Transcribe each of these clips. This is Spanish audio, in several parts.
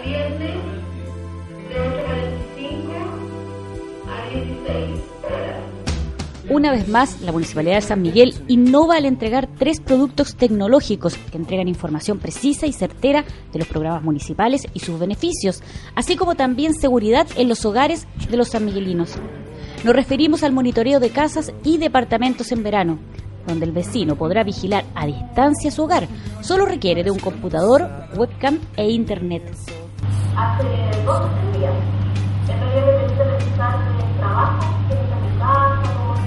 a viernes de 8.45 a 16 horas. Una vez más, la Municipalidad de San Miguel innova al entregar tres productos tecnológicos que entregan información precisa y certera de los programas municipales y sus beneficios, así como también seguridad en los hogares de los sanmiguelinos. Nos referimos al monitoreo de casas y departamentos en verano, donde el vecino podrá vigilar a distancia su hogar. Solo requiere de un computador, webcam e internet. Hace dos o tres días, en realidad me permite realizar el trabajo que en mi casa, como se,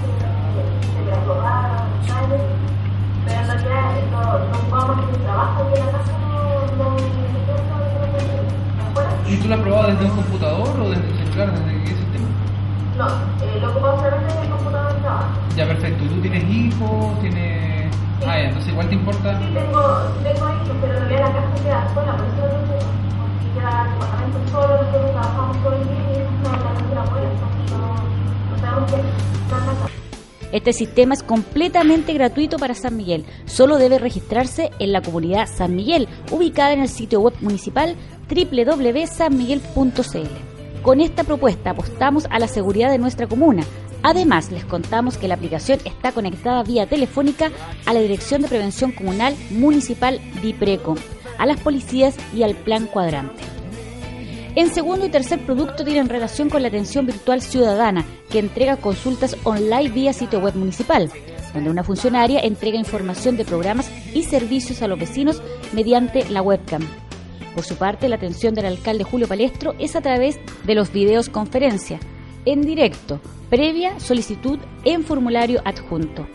se trasladaron, ¿sabes? Pero en realidad no, no ocupamos hacer el trabajo y en la casa no, no, ¿me acuerdas? ¿Y tú lo has probado desde un computador o desde el celular? ¿Desde qué sistema? No, eh, lo ocupamos solamente en el computador de trabajo. Ya, perfecto. ¿Y tú tienes hijos? ¿Tienes...? Ah, ya, entonces igual te importa... Sí sí tengo Este sistema es completamente gratuito para San Miguel. Solo debe registrarse en la comunidad San Miguel, ubicada en el sitio web municipal www.sanmiguel.cl. Con esta propuesta apostamos a la seguridad de nuestra comuna. Además, les contamos que la aplicación está conectada vía telefónica a la Dirección de Prevención Comunal Municipal DIPRECO, a las policías y al Plan Cuadrante. En segundo y tercer producto tienen relación con la atención virtual ciudadana, que entrega consultas online vía sitio web municipal, donde una funcionaria entrega información de programas y servicios a los vecinos mediante la webcam. Por su parte, la atención del alcalde Julio Palestro es a través de los videos conferencia, en directo, previa solicitud en formulario adjunto.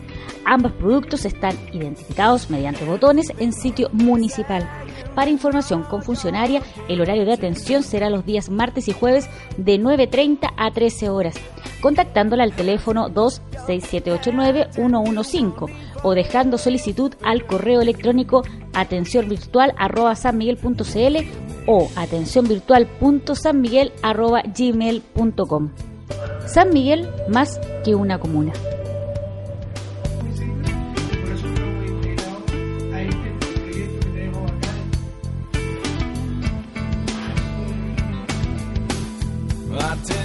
Ambos productos están identificados mediante botones en sitio municipal. Para información con funcionaria, el horario de atención será los días martes y jueves de 9.30 a 13 horas, contactándola al teléfono 26789-115 o dejando solicitud al correo electrónico atencionvirtual.sanmiguel.cl o atencionvirtual.sanmiguel.gmail.com. San Miguel más que una comuna. I tell